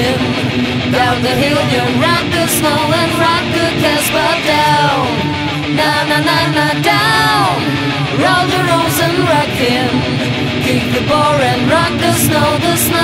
Down the hill, you rock the snow and rock the Casbah down. Na na na na down. Roll the rose and rock him. Kick the bar and rock the snow. The snow.